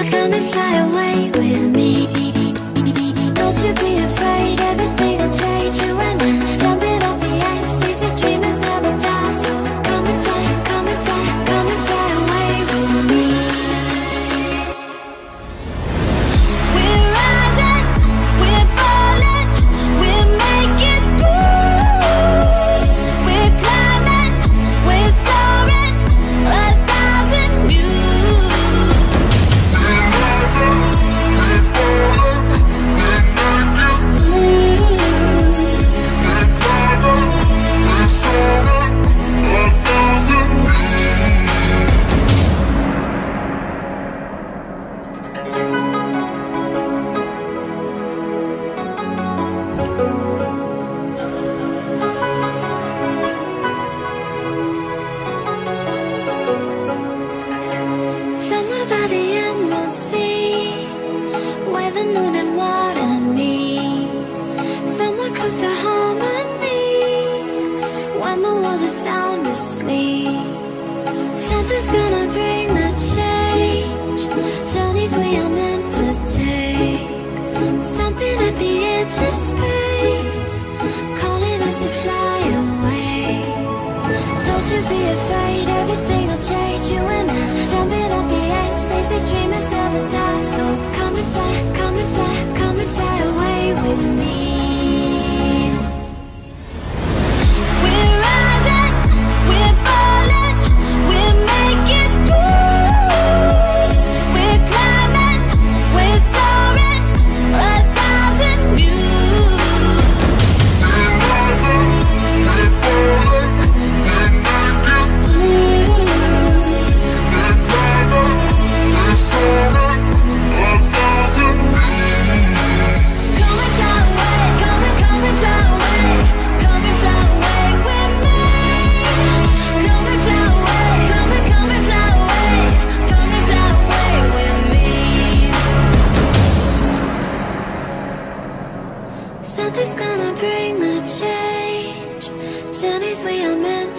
Now come and fly away with me. Don't you be afraid, everything Don't you be afraid, everything will change. You and I, jumping off the edge. They say dreamers never die, so come and fly.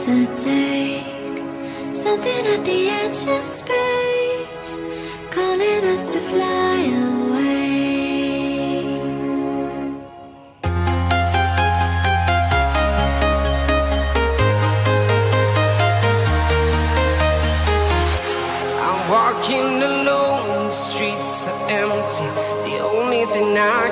to take something at the edge of space.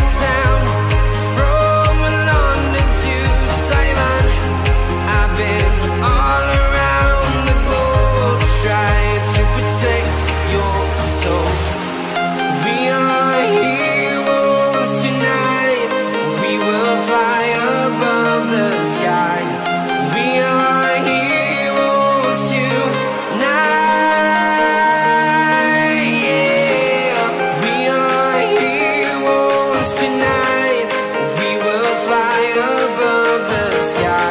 lost town sky.